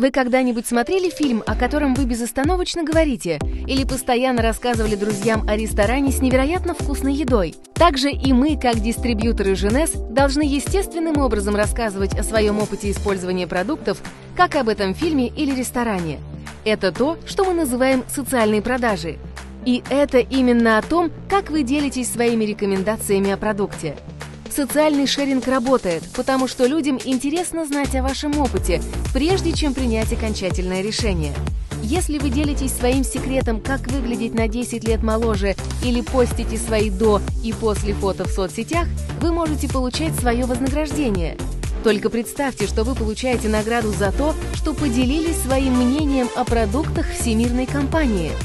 Вы когда-нибудь смотрели фильм, о котором вы безостановочно говорите, или постоянно рассказывали друзьям о ресторане с невероятно вкусной едой? Также и мы, как дистрибьюторы Женес, должны естественным образом рассказывать о своем опыте использования продуктов, как об этом фильме или ресторане. Это то, что мы называем социальные продажи. И это именно о том, как вы делитесь своими рекомендациями о продукте. Социальный шеринг работает, потому что людям интересно знать о вашем опыте, прежде чем принять окончательное решение. Если вы делитесь своим секретом, как выглядеть на 10 лет моложе, или постите свои до и после фото в соцсетях, вы можете получать свое вознаграждение. Только представьте, что вы получаете награду за то, что поделились своим мнением о продуктах всемирной компании –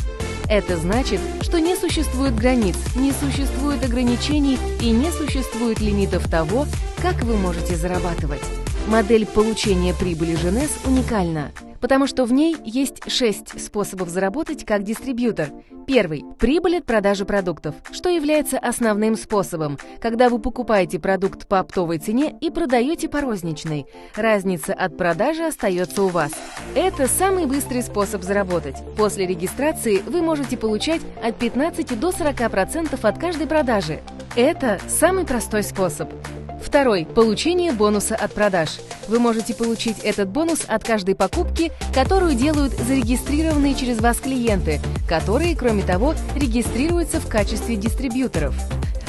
это значит, что не существует границ, не существует ограничений и не существует лимитов того, как вы можете зарабатывать. Модель получения прибыли Женес уникальна потому что в ней есть шесть способов заработать как дистрибьютор. Первый – прибыль от продажи продуктов, что является основным способом, когда вы покупаете продукт по оптовой цене и продаете по розничной. Разница от продажи остается у вас. Это самый быстрый способ заработать. После регистрации вы можете получать от 15 до 40% от каждой продажи. Это самый простой способ. Второй – получение бонуса от продаж. Вы можете получить этот бонус от каждой покупки, которую делают зарегистрированные через вас клиенты, которые, кроме того, регистрируются в качестве дистрибьюторов.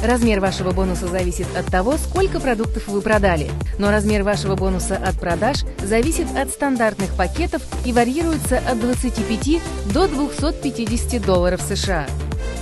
Размер вашего бонуса зависит от того, сколько продуктов вы продали. Но размер вашего бонуса от продаж зависит от стандартных пакетов и варьируется от 25 до 250 долларов США.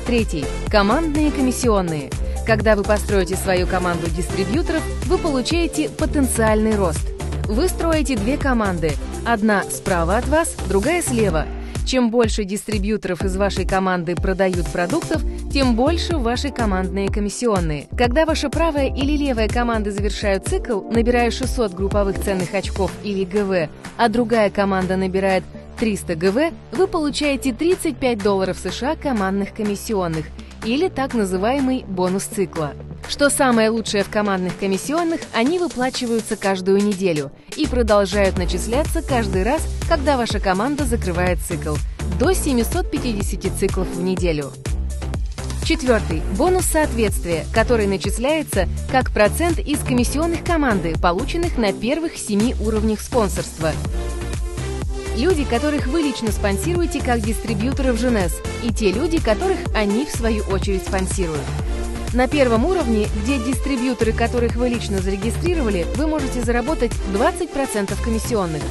Третий. Командные комиссионные – когда вы построите свою команду дистрибьюторов, вы получаете потенциальный рост. Вы строите две команды. Одна справа от вас, другая слева. Чем больше дистрибьюторов из вашей команды продают продуктов, тем больше ваши командные комиссионные. Когда ваша правая или левая команды завершают цикл, набирая 600 групповых ценных очков или ГВ, а другая команда набирает 300 ГВ, вы получаете 35 долларов США командных комиссионных – или так называемый бонус цикла. Что самое лучшее в командных комиссионных, они выплачиваются каждую неделю и продолжают начисляться каждый раз, когда ваша команда закрывает цикл, до 750 циклов в неделю. Четвертый. Бонус соответствия, который начисляется как процент из комиссионных команды, полученных на первых семи уровнях спонсорства. Люди, которых вы лично спонсируете как дистрибьюторы в Женес, и те люди, которых они в свою очередь спонсируют. На первом уровне, где дистрибьюторы, которых вы лично зарегистрировали, вы можете заработать 20% комиссионных,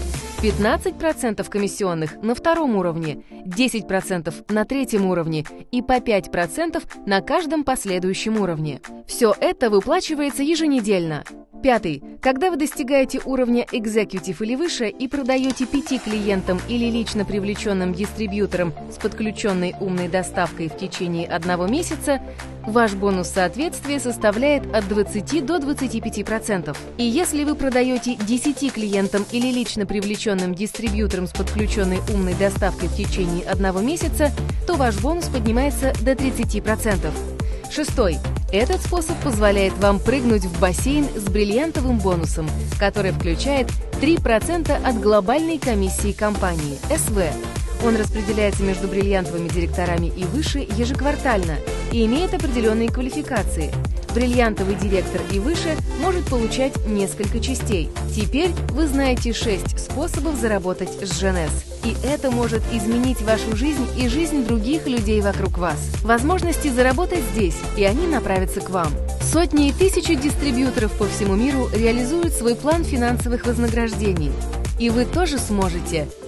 15% комиссионных на втором уровне, 10% на третьем уровне и по 5% на каждом последующем уровне. Все это выплачивается еженедельно. Пятый. Когда вы достигаете уровня Executive или выше и продаете пяти клиентам или лично привлеченным дистрибьюторам с подключенной умной доставкой в течение одного месяца, ваш бонус соответствия составляет от 20 до 25%. И если вы продаете 10 клиентам или лично привлеченным дистрибьюторам с подключенной умной доставкой в течение одного месяца, то ваш бонус поднимается до 30%. Шестой. Этот способ позволяет вам прыгнуть в бассейн с бриллиантовым бонусом, который включает 3% от глобальной комиссии компании СВ. Он распределяется между бриллиантовыми директорами и выше ежеквартально и имеет определенные квалификации – бриллиантовый директор и выше может получать несколько частей. Теперь вы знаете 6 способов заработать с Женес. И это может изменить вашу жизнь и жизнь других людей вокруг вас. Возможности заработать здесь, и они направятся к вам. Сотни и тысячи дистрибьюторов по всему миру реализуют свой план финансовых вознаграждений. И вы тоже сможете –